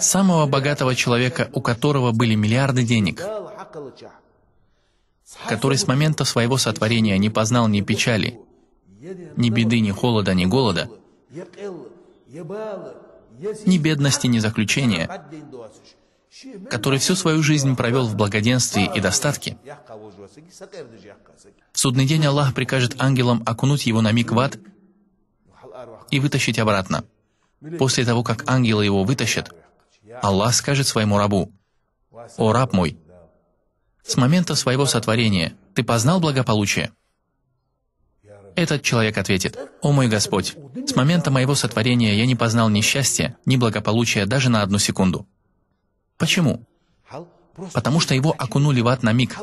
Самого богатого человека, у которого были миллиарды денег, который с момента своего сотворения не познал ни печали, ни беды, ни холода, ни голода, ни бедности, ни заключения, который всю свою жизнь провел в благоденствии и достатке, в судный день Аллах прикажет ангелам окунуть его на миг в ад и вытащить обратно. После того, как ангелы его вытащат, Аллах скажет своему рабу, «О раб мой, с момента своего сотворения ты познал благополучие?» Этот человек ответит, «О мой Господь, с момента моего сотворения я не познал ни счастья, ни благополучия даже на одну секунду». Почему? Потому что его окунули в ад на миг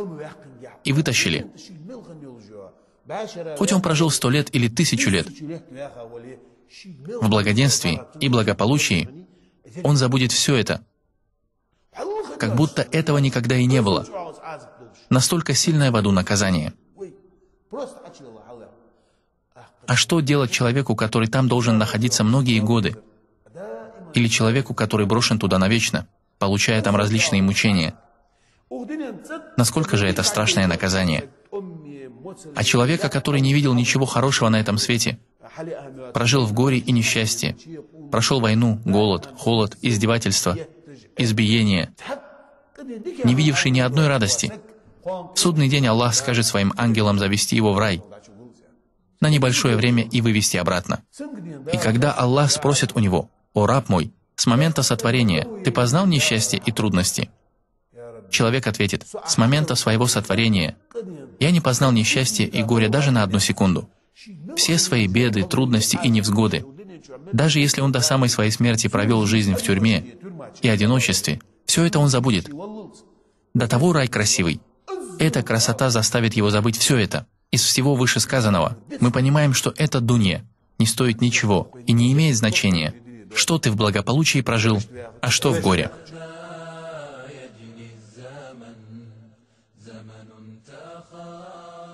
и вытащили. Хоть он прожил сто лет или тысячу лет, в благоденствии и благополучии он забудет все это, как будто этого никогда и не было. Настолько сильное в аду наказание. А что делать человеку, который там должен находиться многие годы? Или человеку, который брошен туда навечно, получая там различные мучения? Насколько же это страшное наказание? А человека, который не видел ничего хорошего на этом свете, прожил в горе и несчастье, прошел войну, голод, холод, издевательство, избиение, не видевший ни одной радости. В судный день Аллах скажет своим ангелам завести его в рай на небольшое время и вывести обратно. И когда Аллах спросит у него, «О раб мой, с момента сотворения ты познал несчастье и трудности?» Человек ответит, «С момента своего сотворения я не познал несчастья и горя даже на одну секунду. Все свои беды, трудности и невзгоды, даже если он до самой своей смерти провел жизнь в тюрьме и одиночестве, все это он забудет. До того рай красивый. Эта красота заставит его забыть все это. Из всего вышесказанного мы понимаем, что это дунья не стоит ничего и не имеет значения, что ты в благополучии прожил, а что в горе. زمن تأخر.